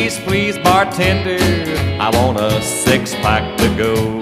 Please, please, bartender, I want a six pack to go.